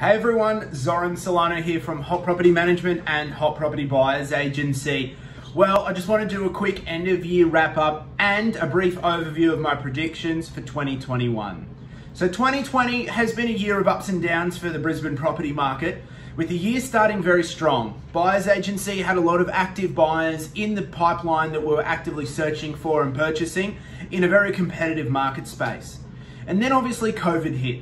Hey everyone, Zoran Solano here from Hot Property Management and Hot Property Buyers Agency. Well, I just want to do a quick end of year wrap up and a brief overview of my predictions for 2021. So 2020 has been a year of ups and downs for the Brisbane property market, with the year starting very strong. Buyers Agency had a lot of active buyers in the pipeline that were actively searching for and purchasing in a very competitive market space. And then obviously COVID hit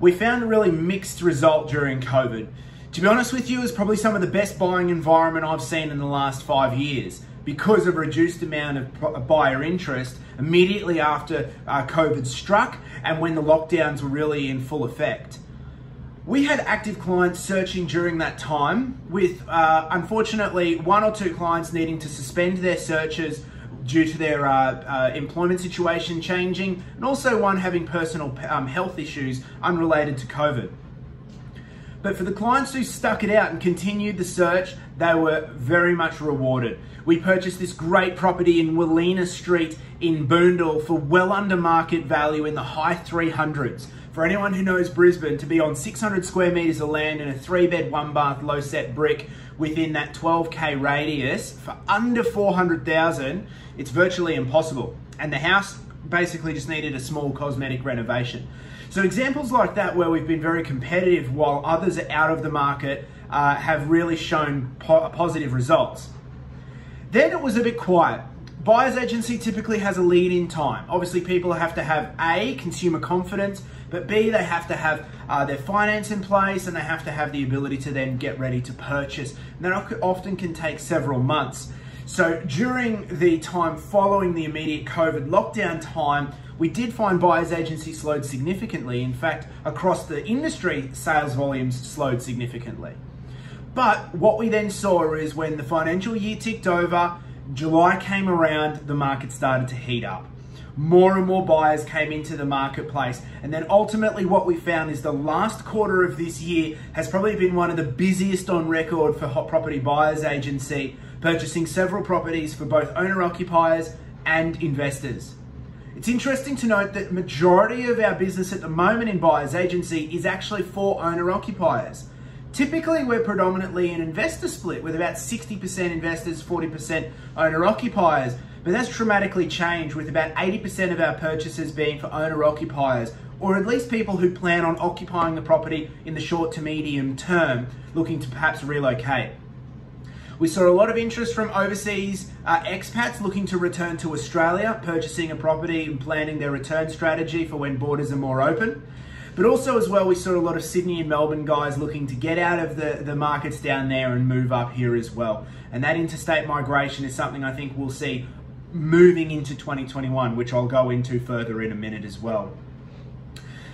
we found a really mixed result during COVID. To be honest with you, it's probably some of the best buying environment I've seen in the last five years because of reduced amount of buyer interest immediately after uh, COVID struck and when the lockdowns were really in full effect. We had active clients searching during that time with uh, unfortunately one or two clients needing to suspend their searches due to their uh, uh, employment situation changing, and also one having personal um, health issues unrelated to COVID. But for the clients who stuck it out and continued the search, they were very much rewarded. We purchased this great property in Wallina Street in Boondall for well under market value in the high 300s. For anyone who knows Brisbane, to be on 600 square metres of land in a three bed, one bath, low set brick within that 12k radius for under 400,000, it's virtually impossible. And the house basically just needed a small cosmetic renovation. So examples like that where we've been very competitive while others are out of the market uh, have really shown po positive results. Then it was a bit quiet. Buyer's agency typically has a lead in time. Obviously, people have to have A, consumer confidence, but B, they have to have uh, their finance in place and they have to have the ability to then get ready to purchase. And that often can take several months. So during the time following the immediate COVID lockdown time, we did find buyer's agency slowed significantly. In fact, across the industry, sales volumes slowed significantly. But what we then saw is when the financial year ticked over, July came around, the market started to heat up. More and more buyers came into the marketplace. And then ultimately, what we found is the last quarter of this year has probably been one of the busiest on record for Hot Property Buyers Agency, purchasing several properties for both owner occupiers and investors. It's interesting to note that majority of our business at the moment in Buyers Agency is actually for owner occupiers. Typically, we're predominantly an investor split with about 60% investors, 40% owner occupiers. But that's dramatically changed with about 80% of our purchases being for owner occupiers, or at least people who plan on occupying the property in the short to medium term, looking to perhaps relocate. We saw a lot of interest from overseas uh, expats looking to return to Australia, purchasing a property and planning their return strategy for when borders are more open. But also as well, we saw a lot of Sydney and Melbourne guys looking to get out of the, the markets down there and move up here as well. And that interstate migration is something I think we'll see moving into 2021, which I'll go into further in a minute as well.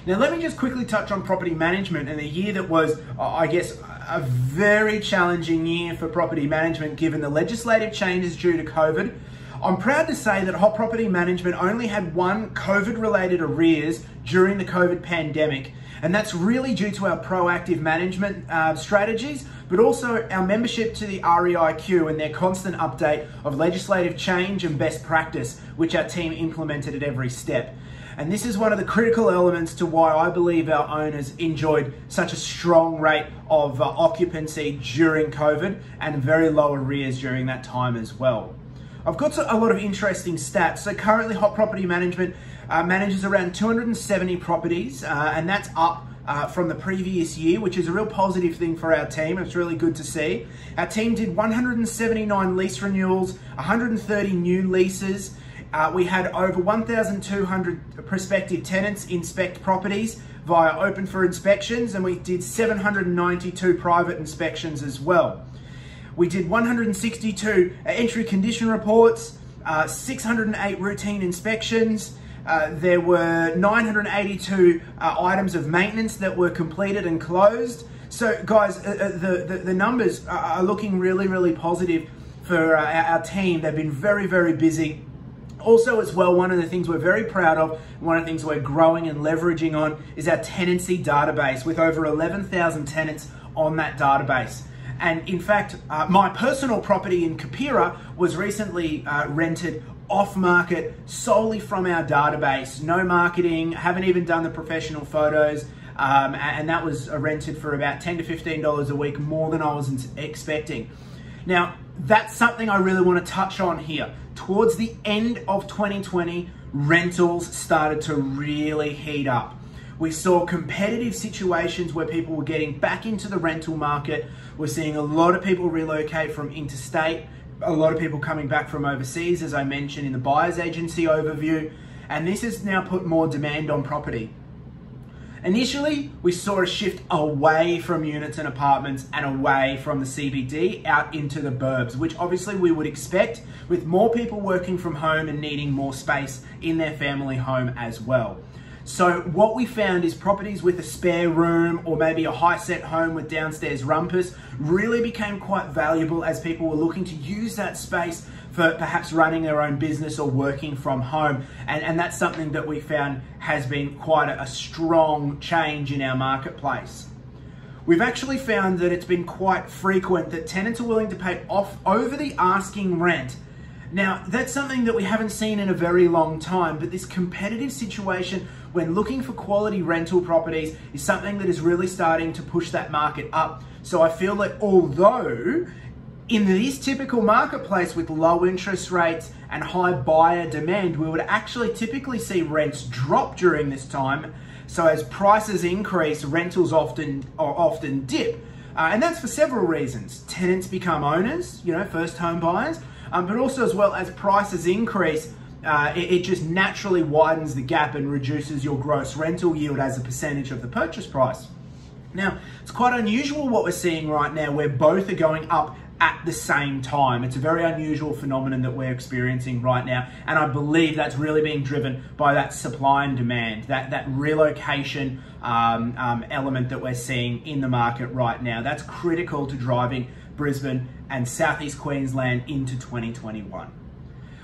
Now, let me just quickly touch on property management and the year that was, uh, I guess, a very challenging year for property management given the legislative changes due to COVID I'm proud to say that Hot Property Management only had one COVID related arrears during the COVID pandemic. And that's really due to our proactive management uh, strategies, but also our membership to the REIQ and their constant update of legislative change and best practice, which our team implemented at every step. And this is one of the critical elements to why I believe our owners enjoyed such a strong rate of uh, occupancy during COVID and very low arrears during that time as well. I've got a lot of interesting stats. So currently Hot Property Management uh, manages around 270 properties uh, and that's up uh, from the previous year, which is a real positive thing for our team. It's really good to see. Our team did 179 lease renewals, 130 new leases. Uh, we had over 1,200 prospective tenants inspect properties via open for inspections, and we did 792 private inspections as well. We did 162 entry condition reports, uh, 608 routine inspections. Uh, there were 982 uh, items of maintenance that were completed and closed. So, guys, uh, uh, the, the, the, numbers are looking really, really positive for uh, our team. They've been very, very busy. Also, as well, one of the things we're very proud of, one of the things we're growing and leveraging on is our tenancy database with over 11,000 tenants on that database. And in fact, uh, my personal property in Kapira was recently uh, rented off market solely from our database. No marketing, haven't even done the professional photos. Uh, Um, and that was rented for about 10 to $15 a week, more than I was expecting. Now, that's something I really want to touch on here. Towards the end of 2020, rentals started to really heat up. We saw competitive situations where people were getting back into the rental market. We're seeing a lot of people relocate from interstate, a lot of people coming back from overseas, as I mentioned in the buyer's agency overview. And this has now put more demand on property. Initially, we saw a shift away from units and apartments and away from the CBD out into the burbs, which obviously we would expect with more people working from home and needing more space in their family home as well. So what we found is properties with a spare room or maybe a high set home with downstairs rumpus really became quite valuable as people were looking to use that space for perhaps running their own business or working from home. And, and that's something that we found has been quite a, a strong change in our marketplace. We've actually found that it's been quite frequent that tenants are willing to pay off over the asking rent now, that's something that we haven't seen in a very long time, but this competitive situation when looking for quality rental properties is something that is really starting to push that market up. So I feel that although in this typical marketplace with low interest rates and high buyer demand, we would actually typically see rents drop during this time. So as prices increase, rentals often or often dip. Uh, and that's for several reasons. Tenants become owners, you know, first home buyers um, but also as well as prices increase, uh, it, it, just naturally widens the gap and reduces your gross rental yield as a percentage of the purchase price. Now, it's quite unusual what we're seeing right now where both are going up at the same time. It's a very unusual phenomenon that we're experiencing right now, and I believe that's really being driven by that supply and demand, that, that relocation um, um, element that we're seeing in the market right now. That's critical to driving Brisbane and Southeast Queensland into 2021.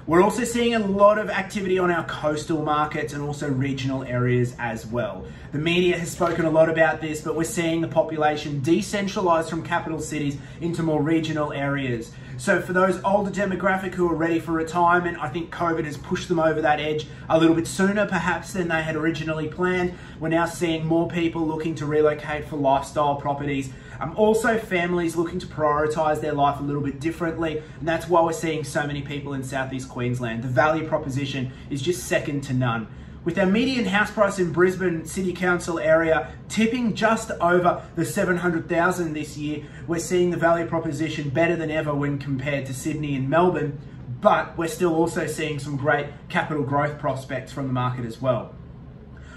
We're also seeing a lot of activity on our coastal markets and also regional areas as well. The media has spoken a lot about this, but we're seeing the population decentralised from capital cities into more regional areas. So for those older demographic who are ready for retirement, I think COVID has pushed them over that edge a little bit sooner perhaps than they had originally planned. We're now seeing more people looking to relocate for lifestyle properties um, also, families looking to prioritise their life a little bit differently, and that's why we're seeing so many people in southeast Queensland. The value proposition is just second to none. With our median house price in Brisbane City Council area tipping just over the 700,000 this year, we're seeing the value proposition better than ever when compared to Sydney and Melbourne, but we're still also seeing some great capital growth prospects from the market as well.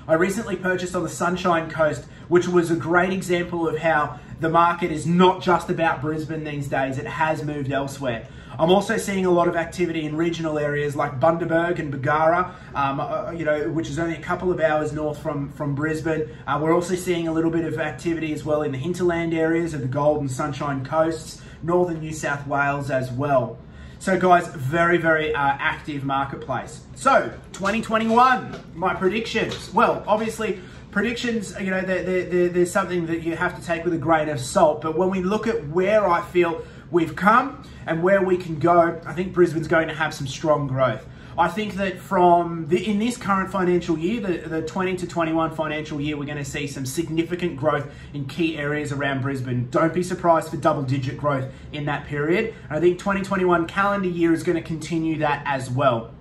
I recently purchased on the Sunshine Coast, which was a great example of how the market is not just about Brisbane these days, it has moved elsewhere. I'm also seeing a lot of activity in regional areas like Bundaberg and Bargara, um, uh, you know, which is only a couple of hours north from, from Brisbane. Uh, we're also seeing a little bit of activity as well in the hinterland areas of the Gold and Sunshine Coasts, northern New South Wales as well. So guys, very, very uh, active marketplace. So 2021, my predictions. Well, obviously predictions, you know, they're, they're, they're, something that you have to take with a grain of salt. But when we look at where I feel we've come and where we can go, I think Brisbane's going to have some strong growth. I think that from the, in this current financial year, the, the 20 to 21 financial year, we're going to see some significant growth in key areas around Brisbane. Don't be surprised for double digit growth in that period. And I think 2021 calendar year is going to continue that as well.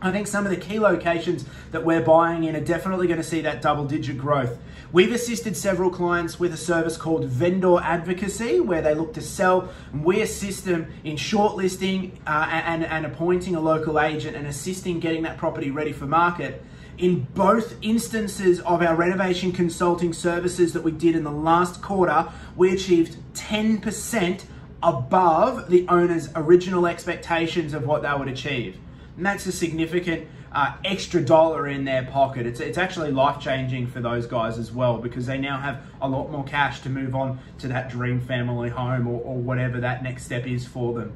I think some of the key locations that we're buying in are definitely going to see that double digit growth. We've assisted several clients with a service called vendor advocacy, where they look to sell, and we assist them in shortlisting uh, and, and appointing a local agent and assisting getting that property ready for market. In both instances of our renovation consulting services that we did in the last quarter, we achieved 10% above the owner's original expectations of what they would achieve. And that's a significant uh, extra dollar in their pocket. It's, it's actually life changing for those guys as well because they now have a lot more cash to move on to that dream family home or, or whatever that next step is for them.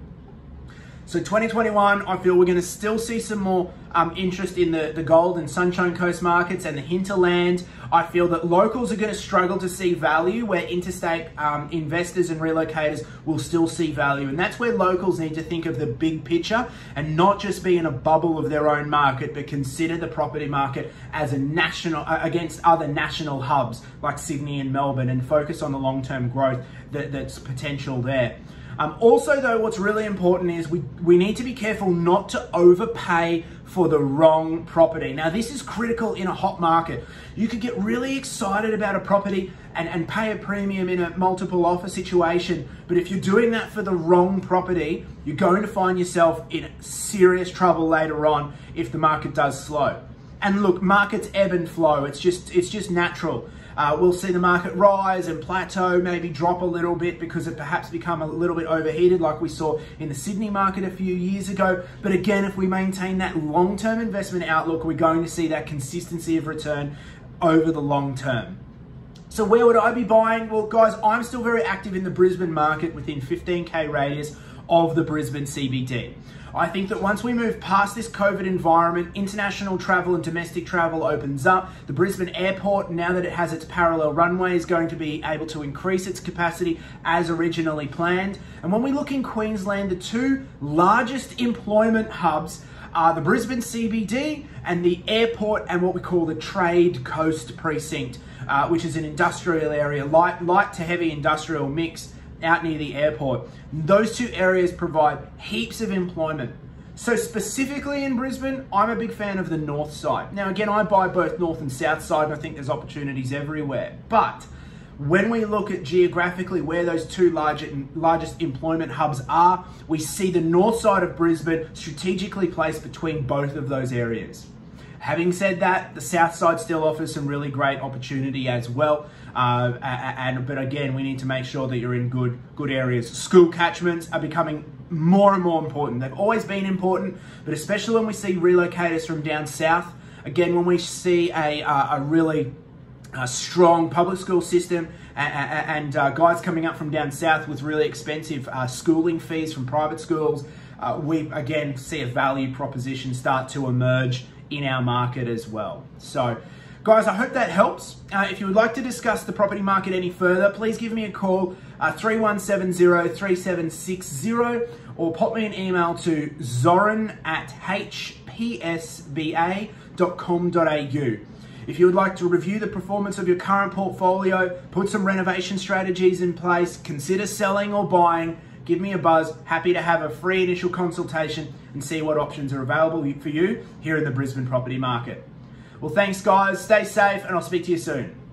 So 2021, I feel we're going to still see some more um, interest in the, the Gold and Sunshine Coast markets and the hinterland. I feel that locals are going to struggle to see value where interstate um, investors and relocators will still see value. And that's where locals need to think of the big picture and not just be in a bubble of their own market, but consider the property market as a national, uh, against other national hubs like Sydney and Melbourne and focus on the long-term growth that, that's potential there. Um, also, though, what's really important is we, we need to be careful not to overpay for the wrong property. Now, this is critical in a hot market. You could get really excited about a property and, and pay a premium in a multiple offer situation, but if you're doing that for the wrong property, you're going to find yourself in serious trouble later on if the market does slow. And look, markets ebb and flow. It's just it's just natural. Uh, we'll see the market rise and plateau, maybe drop a little bit because it perhaps become a little bit overheated like we saw in the Sydney market a few years ago. But again, if we maintain that long-term investment outlook, we're going to see that consistency of return over the long term. So where would I be buying? Well, guys, I'm still very active in the Brisbane market within 15K radius of the Brisbane CBD. I think that once we move past this COVID environment, international travel and domestic travel opens up. The Brisbane airport, now that it has its parallel runway, is going to be able to increase its capacity as originally planned. And when we look in Queensland, the two largest employment hubs are the Brisbane CBD and the airport and what we call the Trade Coast Precinct, uh, which is an industrial area, light, light to heavy industrial mix out near the airport. Those two areas provide heaps of employment. So specifically in Brisbane, I'm a big fan of the north side. Now again, I buy both north and south side and I think there's opportunities everywhere. But when we look at geographically where those two large, largest employment hubs are, we see the north side of Brisbane strategically placed between both of those areas. Having said that, the south side still offers some really great opportunity as well. Uh, and but again, we need to make sure that you're in good good areas. School catchments are becoming more and more important. They've always been important, but especially when we see relocators from down south. Again, when we see a, uh, a really uh, strong public school system and, and uh, guys coming up from down south with really expensive uh, schooling fees from private schools, uh, we again see a value proposition start to emerge in our market as well. So, guys, I hope that helps. Uh, if you would like to discuss the property market any further, please give me a call, uh, 3170-3760, or pop me an email to zoran at hpsba.com.au. If you would like to review the performance of your current portfolio, put some renovation strategies in place, consider selling or buying, give me a buzz. Happy to have a free initial consultation and see what options are available for you here in the Brisbane property market. Well, thanks, guys. Stay safe, and I'll speak to you soon.